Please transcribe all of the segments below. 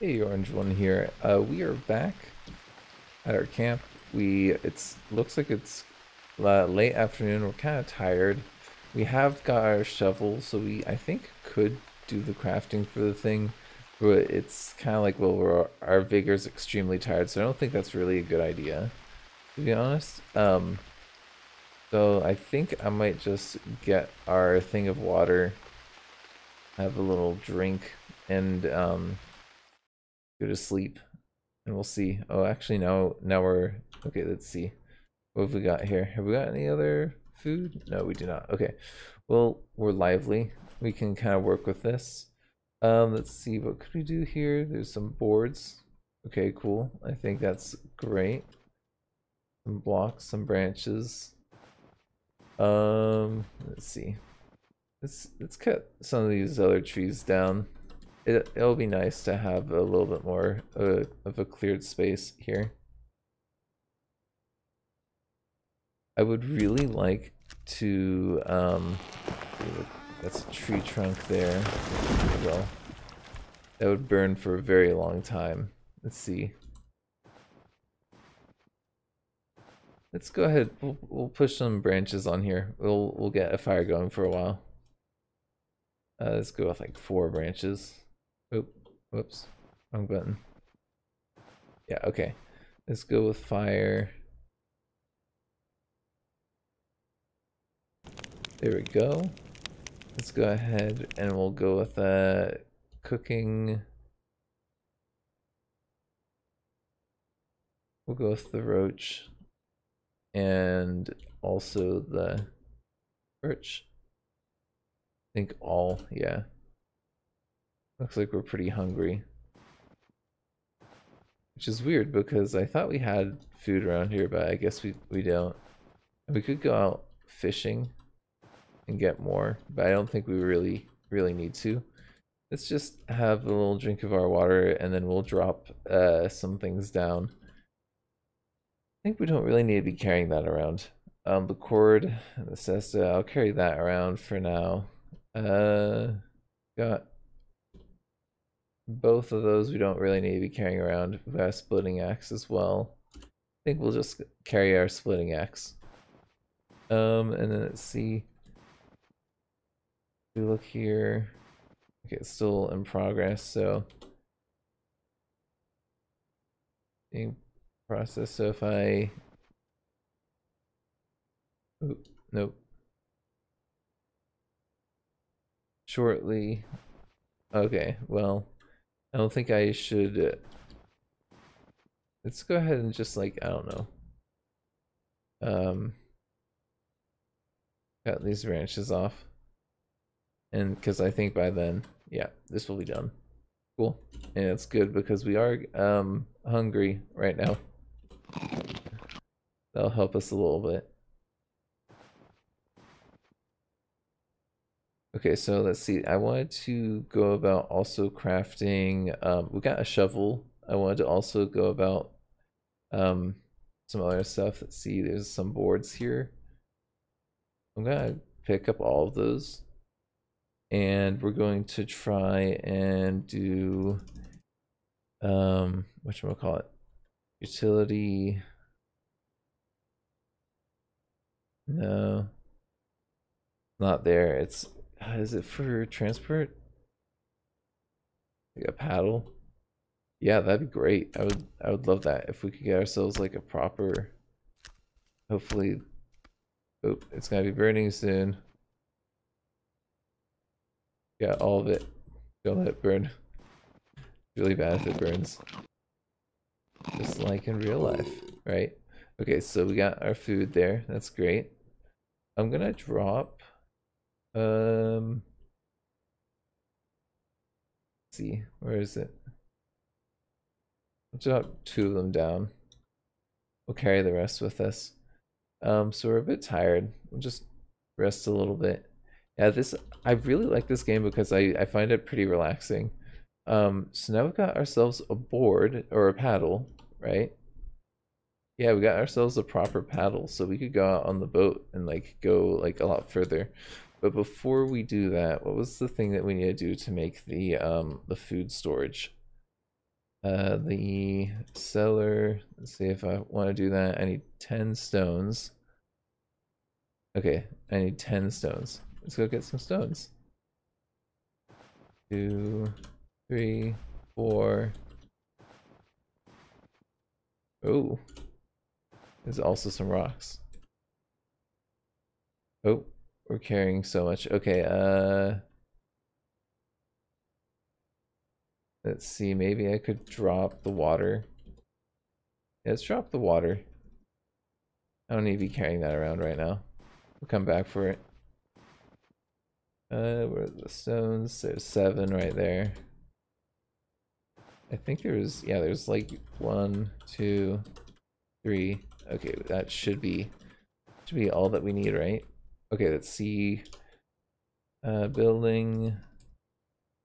Hey, Orange One here. Uh, we are back at our camp. We it's looks like it's uh, late afternoon. We're kind of tired. We have got our shovel, so we I think could do the crafting for the thing, but it's kind of like well, our vigor's extremely tired, so I don't think that's really a good idea, to be honest. Um, so I think I might just get our thing of water, have a little drink, and um go to sleep and we'll see. Oh, actually, now now we're okay. Let's see. What have we got here? Have we got any other food? No, we do not. Okay. Well, we're lively. We can kind of work with this. Um, let's see. What could we do here? There's some boards. Okay, cool. I think that's great. Some blocks, some branches. Um, let's see. Let's let's cut some of these other trees down it, it'll be nice to have a little bit more uh, of a cleared space here. I would really like to, um, that's a tree trunk there. Well, that would burn for a very long time. Let's see. Let's go ahead. We'll, we'll push some branches on here. We'll we'll get a fire going for a while. Uh, let's go with like four branches. Oop, whoops, wrong button. Yeah, okay. Let's go with fire. There we go. Let's go ahead and we'll go with uh, cooking. We'll go with the roach and also the birch. I think all, yeah. Looks like we're pretty hungry. Which is weird because I thought we had food around here, but I guess we, we don't. We could go out fishing and get more, but I don't think we really, really need to. Let's just have a little drink of our water and then we'll drop uh, some things down. I think we don't really need to be carrying that around. Um, the cord the cesta, I'll carry that around for now. Uh, got both of those we don't really need to be carrying around. We have splitting axe as well. I think we'll just carry our splitting axe. Um, and then let's see. We look here. Okay, it's still in progress, so being processed. So if I, Oop, nope. Shortly. Okay, well. I don't think I should... Uh, let's go ahead and just like, I don't know. Um, cut these branches off. And because I think by then, yeah, this will be done. Cool. And it's good because we are um, hungry right now. That'll help us a little bit. Okay, so let's see. I wanted to go about also crafting. Um, we got a shovel. I wanted to also go about um, some other stuff. Let's see. There's some boards here. I'm gonna pick up all of those, and we're going to try and do um, what should we call it? Utility. No, not there. It's uh, is it for transport? Like a paddle? Yeah, that'd be great. I would I would love that if we could get ourselves like a proper hopefully Oh, it's gonna be burning soon. Yeah, all of it. Don't let it burn. really bad if it burns. Just like in real life, right? Okay, so we got our food there. That's great. I'm gonna drop um, see, where is it? Let's drop two of them down. We'll carry the rest with us. Um, so we're a bit tired. We'll just rest a little bit. Yeah, this I really like this game because I, I find it pretty relaxing. Um, so now we've got ourselves a board or a paddle, right? Yeah, we got ourselves a proper paddle, so we could go out on the boat and like go like a lot further. But before we do that, what was the thing that we need to do to make the um the food storage? Uh, the cellar, let's see if I want to do that. I need 10 stones. Okay, I need 10 stones. Let's go get some stones. Two, three, four. Oh, there's also some rocks. Oh, we're carrying so much. Okay, uh... Let's see, maybe I could drop the water. Yeah, let's drop the water. I don't need to be carrying that around right now. We'll come back for it. Uh, where are the stones? There's seven right there. I think there's, yeah, there's like one, two, three. Okay, that should be, should be all that we need, right? Okay, let's see. Uh, building,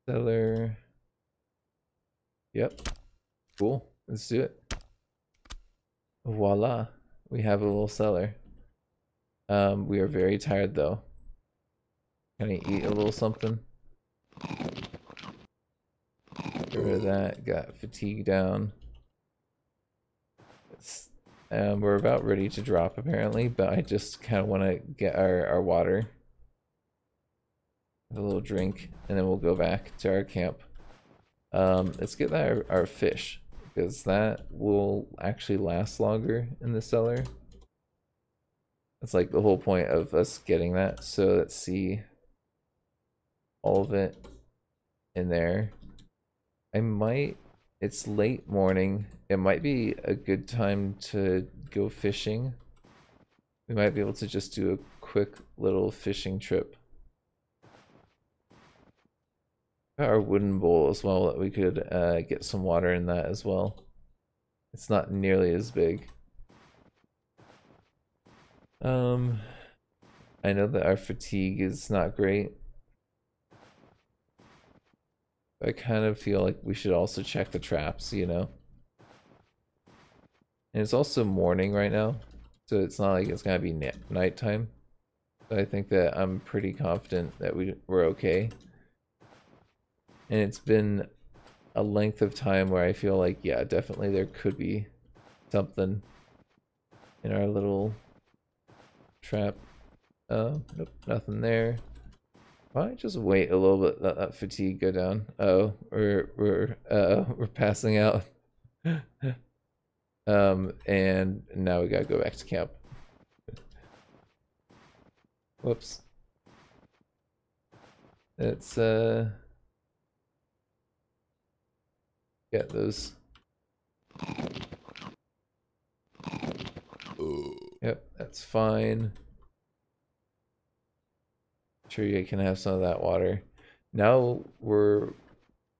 cellar. Yep. Cool. Let's do it. Voila. We have a little cellar. Um, we are very tired though. Can I eat a little something? Get rid of that. Got fatigue down. Um, we're about ready to drop apparently, but I just kind of want to get our, our water. a little drink, and then we'll go back to our camp. Um, let's get our, our fish, because that will actually last longer in the cellar. That's like the whole point of us getting that. So let's see all of it in there. I might, it's late morning. It might be a good time to go fishing. We might be able to just do a quick little fishing trip. our wooden bowl as well that we could uh, get some water in that as well. It's not nearly as big. Um, I know that our fatigue is not great. I kind of feel like we should also check the traps, you know? And it's also morning right now, so it's not like it's gonna be nighttime. But I think that I'm pretty confident that we, we're okay and it's been a length of time where I feel like, yeah, definitely there could be something in our little trap. Oh, nope, nothing there. Why just wait a little bit, let that fatigue go down? Oh, we're we're uh we're passing out. um, and now we gotta go back to camp. Whoops. It's uh get those. Yep, that's fine. Sure you can have some of that water. Now we're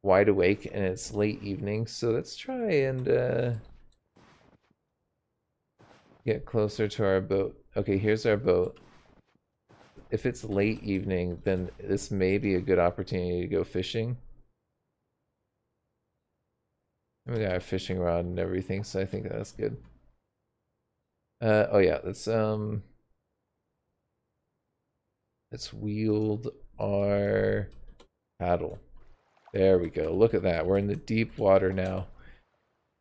wide awake and it's late evening, so let's try and uh, get closer to our boat. Okay, here's our boat. If it's late evening, then this may be a good opportunity to go fishing. We got a fishing rod and everything, so I think that's good. Uh, oh yeah, let's um, let's wield our paddle. There we go. Look at that. We're in the deep water now.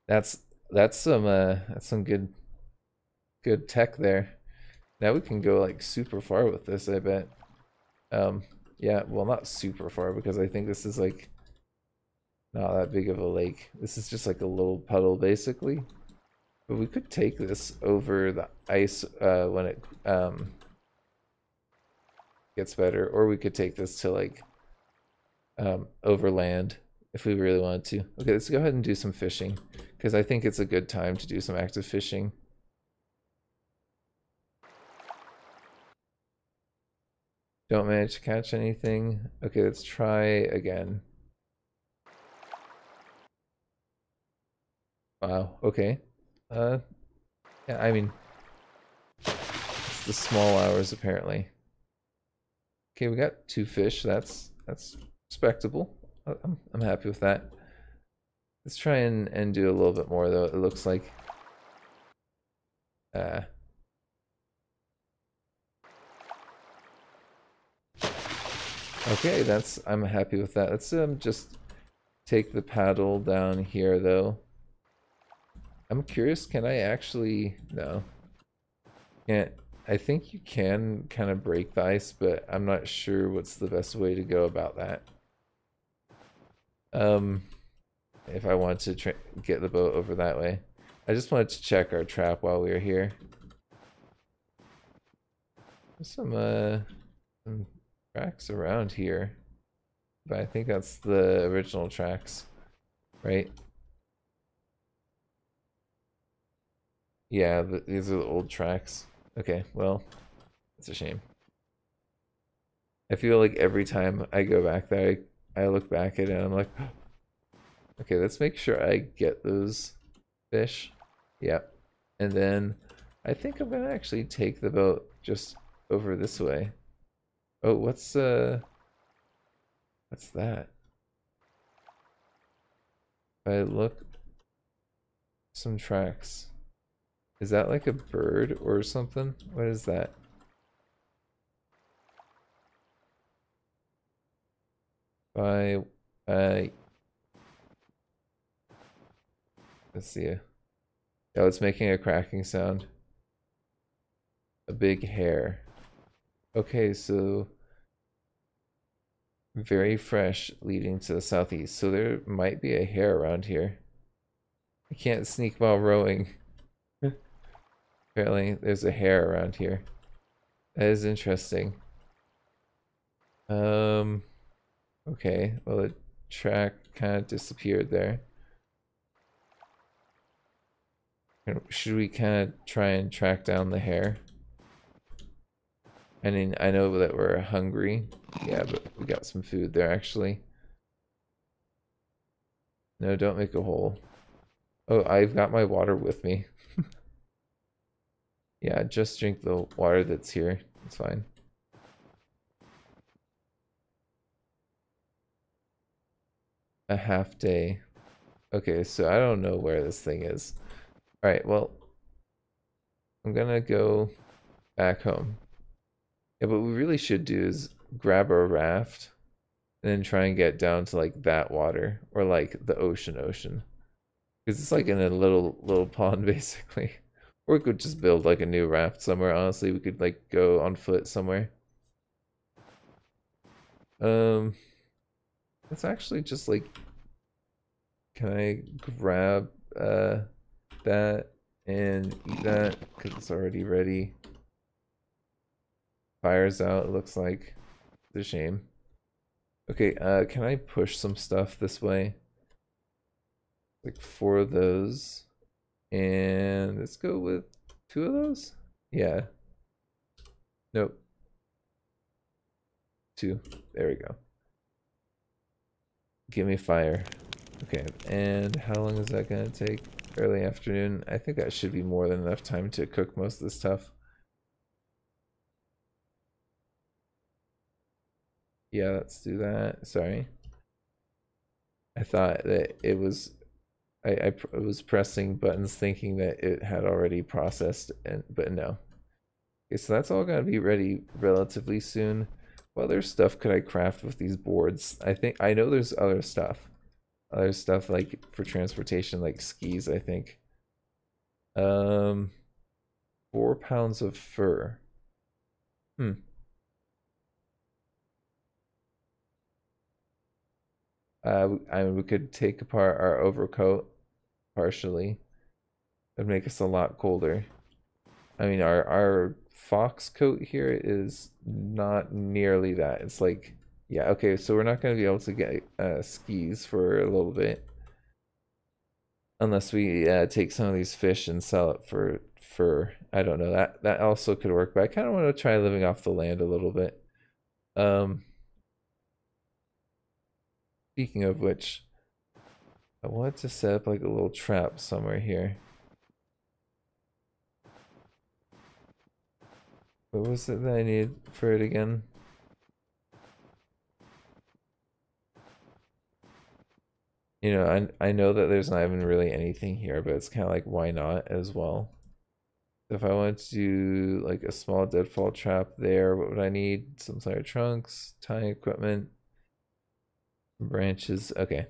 That's that's some uh that's some good good tech there. Now we can go like super far with this, I bet. Um yeah, well not super far because I think this is like not that big of a lake. This is just like a little puddle, basically. But we could take this over the ice uh, when it um, gets better. Or we could take this to like um, overland if we really wanted to. Okay, let's go ahead and do some fishing. Because I think it's a good time to do some active fishing. Don't manage to catch anything. Okay, let's try again. Wow, okay. Uh, yeah, I mean, it's the small hours apparently. Okay, we got two fish. That's that's respectable. I'm I'm happy with that. Let's try and and do a little bit more though. It looks like. Uh. Okay, that's I'm happy with that. Let's um just take the paddle down here though. I'm curious, can I actually no. Can't I think you can kind of break the ice, but I'm not sure what's the best way to go about that. Um if I want to get the boat over that way. I just wanted to check our trap while we were here. There's some uh some tracks around here. But I think that's the original tracks, right? Yeah, the, these are the old tracks. Okay, well, it's a shame. I feel like every time I go back there, I, I look back at it and I'm like, okay, let's make sure I get those fish. Yep. And then I think I'm gonna actually take the boat just over this way. Oh, what's uh what's that? If I look some tracks. Is that like a bird or something? What is that? By uh let's see. Oh, it's making a cracking sound. A big hare. Okay, so very fresh leading to the southeast. So there might be a hare around here. I can't sneak while rowing. Apparently there's a hare around here. That is interesting. Um, okay, well the track kind of disappeared there. Should we kind of try and track down the hare? I mean, I know that we're hungry. Yeah, but we got some food there, actually. No, don't make a hole. Oh, I've got my water with me. Yeah, just drink the water that's here. It's fine. A half day. Okay, so I don't know where this thing is. Alright, well, I'm gonna go back home. Yeah, what we really should do is grab our raft and then try and get down to like that water or like the ocean ocean. Because it's like in a little little pond basically. Or we could just build like a new raft somewhere, honestly. We could like go on foot somewhere. Um, let's actually just like, can I grab uh, that and eat that? Because it's already ready. Fire's out, it looks like. It's a shame. Okay, uh, can I push some stuff this way? Like four of those. And let's go with two of those. Yeah. Nope. Two. There we go. Give me fire. Okay, and how long is that going to take? Early afternoon. I think that should be more than enough time to cook most of the stuff. Yeah, let's do that. Sorry. I thought that it was I, I was pressing buttons thinking that it had already processed, and but no. Okay, so that's all gonna be ready relatively soon. What other stuff could I craft with these boards? I think I know there's other stuff. Other stuff like for transportation, like skis, I think. Um, four pounds of fur. Hmm. Uh, I mean, we could take apart our overcoat partially. That'd make us a lot colder. I mean, our our fox coat here is not nearly that. It's like, yeah, okay, so we're not going to be able to get uh, skis for a little bit. Unless we uh, take some of these fish and sell it for, for I don't know, that, that also could work. But I kind of want to try living off the land a little bit. Um, speaking of which, I want to set up like a little trap somewhere here. What was it that I need for it again? You know, I, I know that there's not even really anything here, but it's kind of like, why not as well? If I want to do like a small deadfall trap there, what would I need? Some sort of trunks, tying equipment, branches. Okay.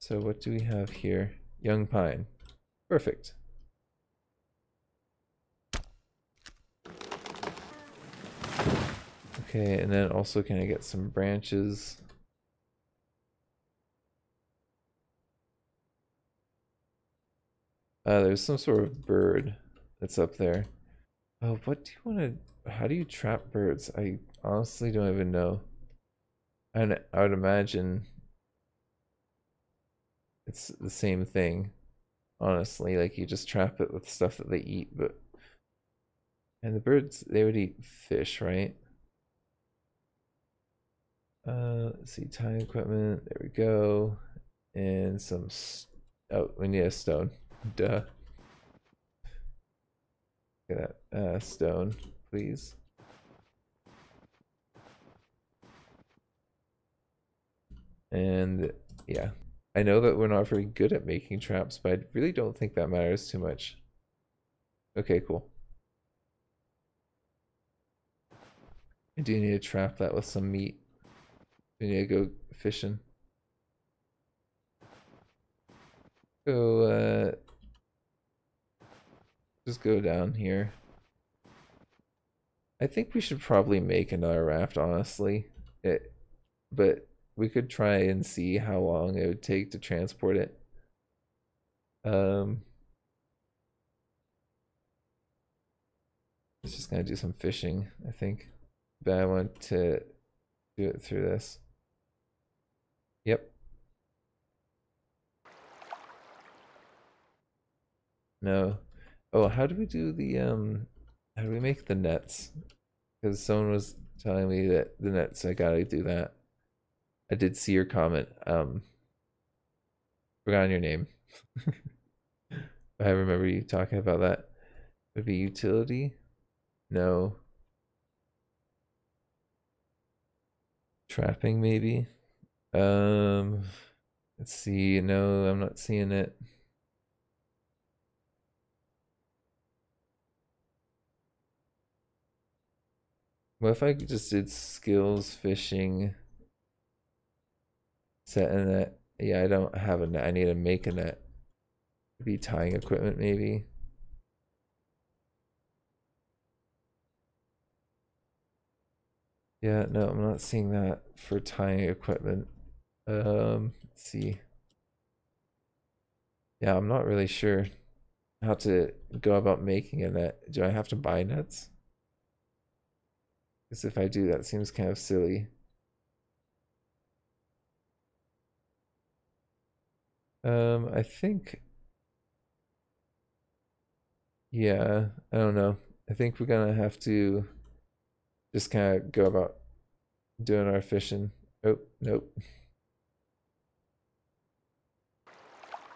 So what do we have here? Young pine. Perfect. Okay, and then also can I get some branches? Uh, there's some sort of bird that's up there. Oh, what do you want to... How do you trap birds? I honestly don't even know. And I would imagine it's the same thing. Honestly, like you just trap it with stuff that they eat, but... And the birds, they would eat fish, right? Uh, let's see, tying equipment. There we go. And some... Oh, we need a stone. Duh. At that uh, stone, please. And yeah, I know that we're not very good at making traps, but I really don't think that matters too much. Okay, cool. I do need to trap that with some meat. We need to go fishing. Go, uh, just go down here. I think we should probably make another raft, honestly. It, but we could try and see how long it would take to transport it. Um, it's just gonna do some fishing, I think. But I want to do it through this. Yep. No. Oh, how do we do the um? How do we make the nets? Because someone was telling me that the nets. I gotta do that. I did see your comment. Um, forgotten your name. I remember you talking about that. Would be utility? No. Trapping maybe? Um, let's see. No, I'm not seeing it. What if I just did skills fishing? Set a net. Yeah, I don't have a net. I need to make a net. Be tying equipment maybe. Yeah, no, I'm not seeing that for tying equipment. Um, let's see. Yeah, I'm not really sure how to go about making a net. Do I have to buy nets? Because if I do, that seems kind of silly. Um, I think, yeah, I don't know. I think we're gonna have to just kind of go about doing our fishing. Oh, nope.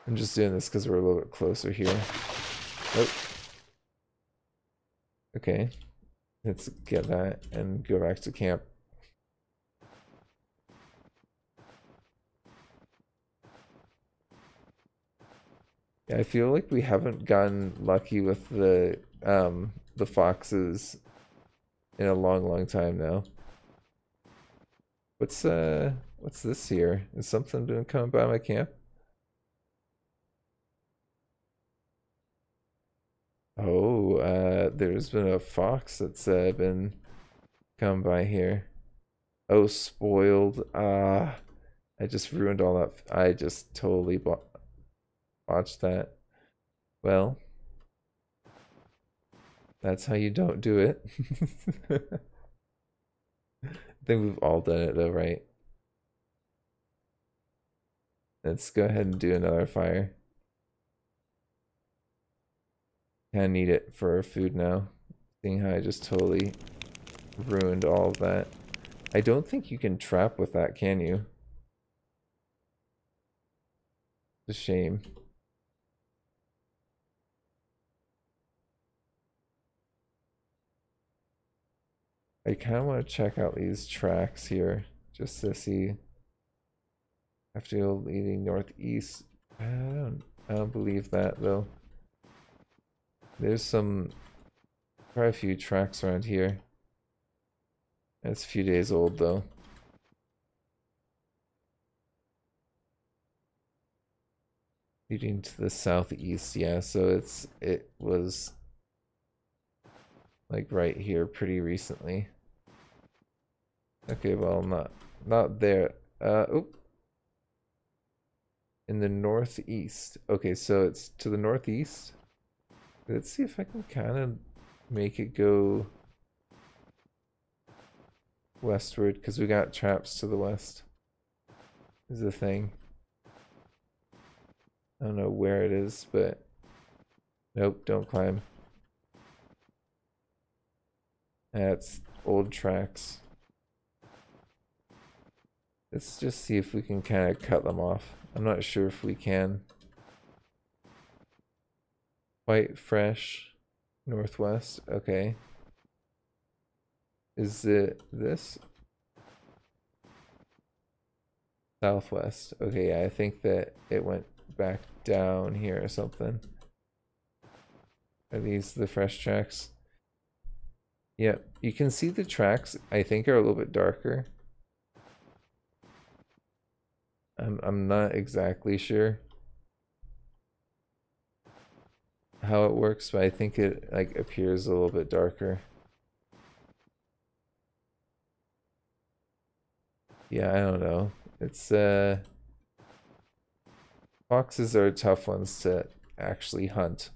I'm just doing this because we're a little bit closer here. Oh. Okay. Let's get that and go back to camp. I feel like we haven't gotten lucky with the um the foxes in a long, long time now. What's uh what's this here? Is something been coming by my camp? Oh, uh, there's been a fox that's uh, been come by here. Oh, spoiled. Ah, I just ruined all that. I just totally watched that. Well, that's how you don't do it. I think we've all done it though, right? Let's go ahead and do another fire. Kind of need it for food now. Seeing how I just totally ruined all of that. I don't think you can trap with that, can you? It's a shame. I kind of want to check out these tracks here just to see. After leading northeast. I don't, I don't believe that though. There's some, quite a few tracks around here. It's a few days old though. Leading to the southeast, yeah, so it's it was like right here pretty recently. Okay, well not not there. Uh oop. In the northeast. Okay, so it's to the northeast. Let's see if I can kind of make it go westward because we got traps to the west. Is the thing. I don't know where it is, but nope, don't climb. That's old tracks. Let's just see if we can kind of cut them off. I'm not sure if we can. Quite fresh. Northwest. Okay. Is it this? Southwest. Okay, yeah, I think that it went back down here or something. Are these the fresh tracks? Yep, you can see the tracks, I think, are a little bit darker. I'm, I'm not exactly sure how it works, but I think it like appears a little bit darker. Yeah, I don't know. It's uh foxes are tough ones to actually hunt.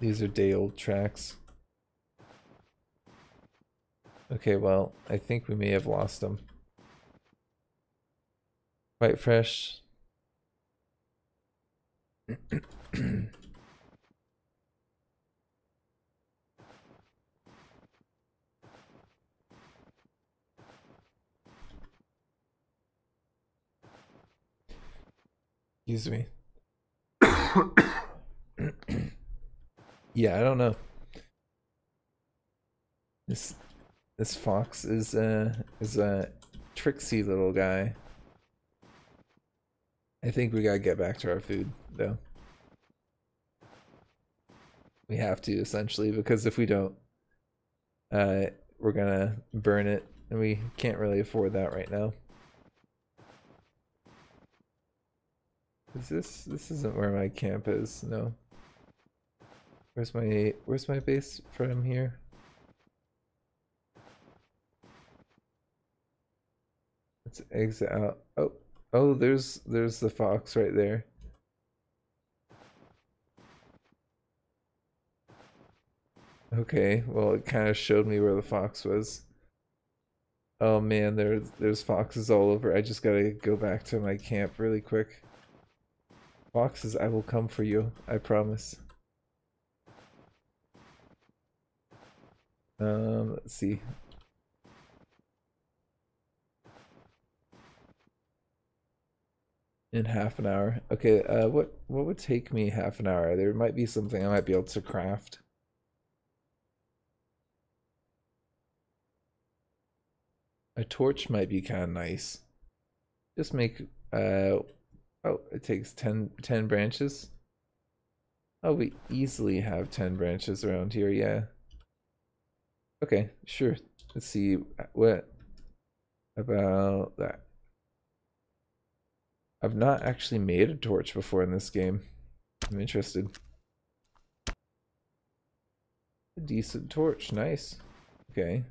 These are day old tracks. Okay, well, I think we may have lost them. Quite fresh. Excuse me. yeah, I don't know. This this fox is a is a tricksy little guy. I think we gotta get back to our food though. We have to essentially because if we don't, uh, we're gonna burn it, and we can't really afford that right now. Is this this isn't where my camp is? No. Where's my where's my base from here? Let's exit out. Oh, oh, there's there's the fox right there. Okay, well it kind of showed me where the fox was. Oh man, there's there's foxes all over. I just gotta go back to my camp really quick. Foxes, I will come for you. I promise. Um, let's see. In half an hour. Okay, uh, what what would take me half an hour? There might be something I might be able to craft. A torch might be kind of nice. Just make uh Oh, it takes 10, 10 branches. Oh, we easily have 10 branches around here, yeah. Okay, sure. Let's see what about that. I've not actually made a torch before in this game. I'm interested. A decent torch, nice. Okay.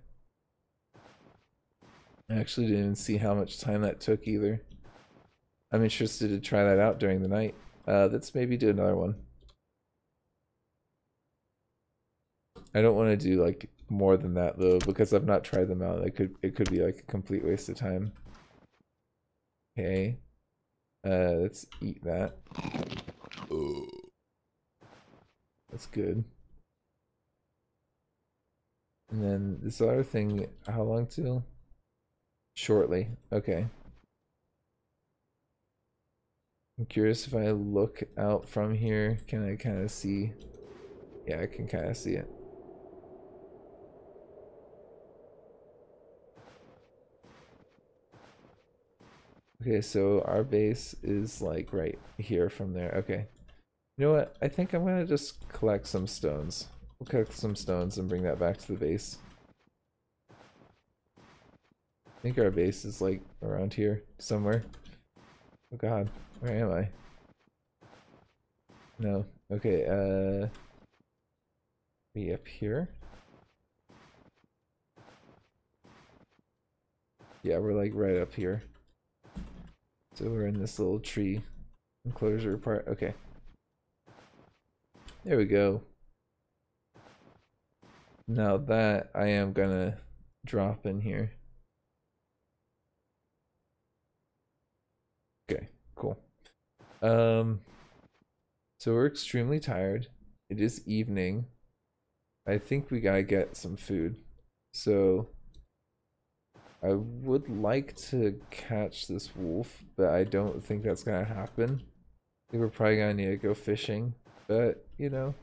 I actually didn't see how much time that took either. I'm interested to try that out during the night. Uh, let's maybe do another one. I don't want to do like more than that though because I've not tried them out. It could it could be like a complete waste of time. Okay. Uh, let's eat that. That's good. And then this other thing, how long till? Shortly. Okay. I'm curious if I look out from here, can I kind of see? Yeah, I can kind of see it. Okay, so our base is like right here from there. Okay. You know what? I think I'm gonna just collect some stones. We'll collect some stones and bring that back to the base. I think our base is like around here somewhere. Oh god, where am I? No. Okay, uh be up here. Yeah, we're like right up here. So we're in this little tree enclosure part. Okay. There we go. Now that I am gonna drop in here. Okay, cool. Um, so we're extremely tired. It is evening. I think we gotta get some food. So I would like to catch this wolf, but I don't think that's gonna happen. I think we're probably gonna need to go fishing, but you know.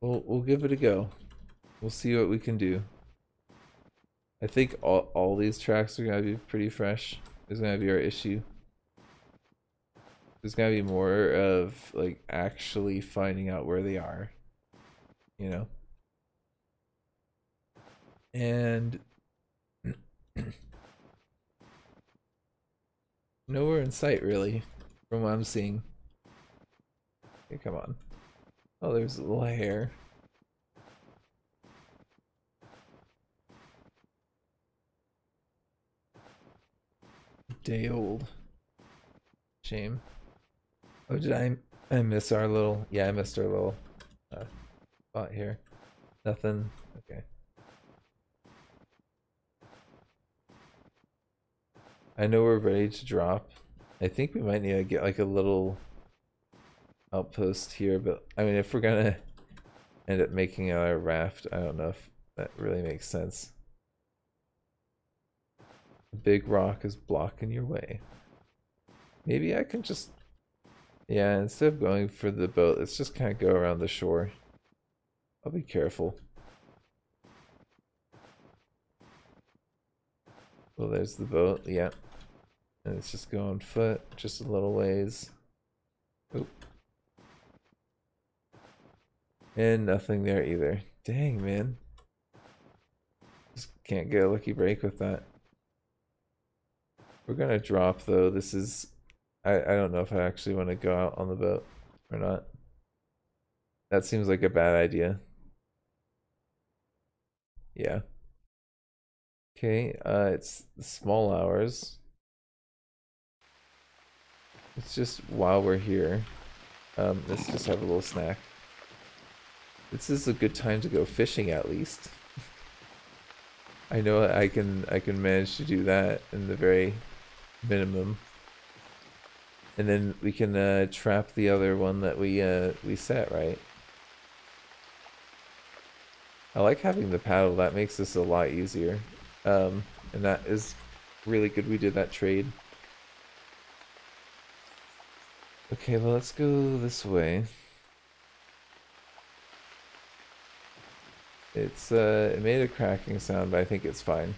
We'll we'll give it a go. We'll see what we can do. I think all all these tracks are gonna be pretty fresh. Is gonna be our issue. There's gotta be more of like actually finding out where they are. You know? And nowhere in sight really, from what I'm seeing. Okay, come on. Oh, there's a little hare. Day old. Shame. Oh, did I? I miss our little. Yeah, I missed our little uh, spot here. Nothing. Okay. I know we're ready to drop. I think we might need to get like a little outpost here, but I mean, if we're gonna end up making our raft, I don't know if that really makes sense. A big rock is blocking your way. Maybe I can just yeah, instead of going for the boat, let's just kind of go around the shore. I'll be careful. Well, there's the boat, yeah. And it's just going foot, just a little ways. Oop. And nothing there either. Dang, man. Just can't get a lucky break with that. We're gonna drop though. This is I, I don't know if I actually want to go out on the boat or not. That seems like a bad idea. Yeah. Okay, uh, it's small hours. It's just while we're here. Um, let's just have a little snack. This is a good time to go fishing at least. I know I can I can manage to do that in the very minimum. And then we can uh, trap the other one that we uh, we set, right? I like having the paddle, that makes this a lot easier. Um, and that is really good we did that trade. Okay, well let's go this way. It's, uh, it made a cracking sound, but I think it's fine.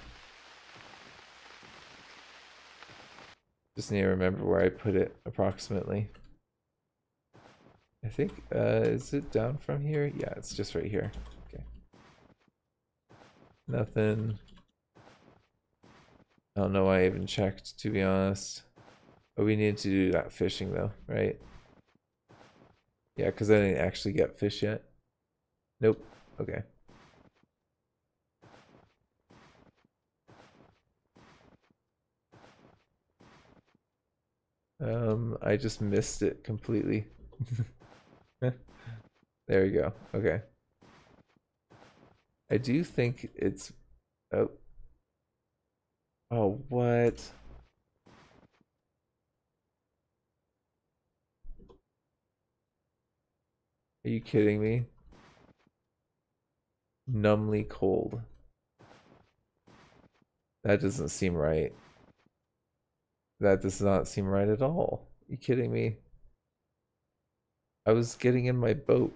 Just need to remember where I put it approximately. I think, uh, is it down from here? Yeah, it's just right here. Okay. Nothing. I don't know why I even checked, to be honest. But we need to do that fishing though, right? Yeah, because I didn't actually get fish yet. Nope. Okay. Um, I just missed it completely. there we go. Okay. I do think it's... Oh. Oh, what? Are you kidding me? Numbly cold. That doesn't seem right. That does not seem right at all. Are you kidding me? I was getting in my boat.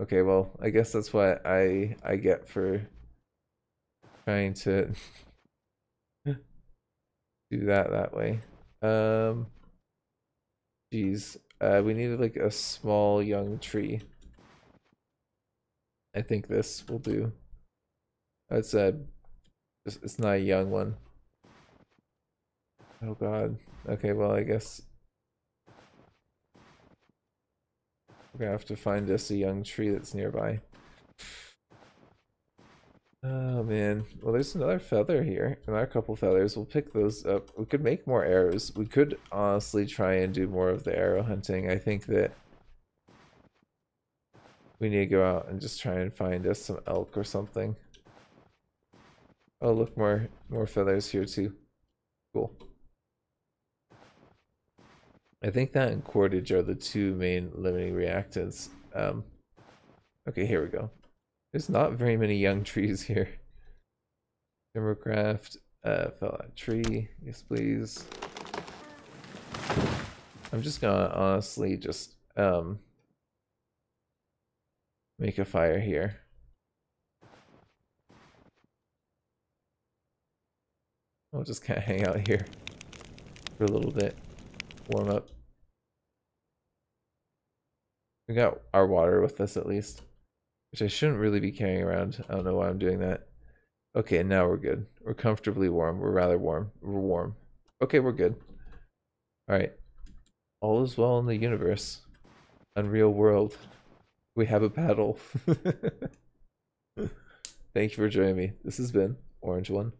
Okay, well, I guess that's what I I get for trying to that that way. Um, jeez, uh, we needed like a small young tree. I think this will do. It's a, it's it's not a young one. Oh god. Okay, well I guess we're gonna have to find us a young tree that's nearby. Oh man. Well, there's another feather here. Another couple feathers. We'll pick those up. We could make more arrows. We could honestly try and do more of the arrow hunting. I think that we need to go out and just try and find us some elk or something. Oh, look, more more feathers here too. Cool. I think that and cordage are the two main limiting reactants. Um, okay, here we go. There's not very many young trees here. Timbercraft, uh, fell out tree. Yes, please. I'm just gonna honestly just um make a fire here. I'll just kind of hang out here for a little bit, warm up. We got our water with us at least. Which I shouldn't really be carrying around. I don't know why I'm doing that. Okay, now we're good. We're comfortably warm. We're rather warm. We're warm. Okay, we're good. Alright. All is well in the universe. Unreal world. We have a paddle. Thank you for joining me. This has been Orange One.